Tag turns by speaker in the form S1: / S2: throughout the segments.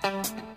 S1: Thank you.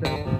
S1: Florida.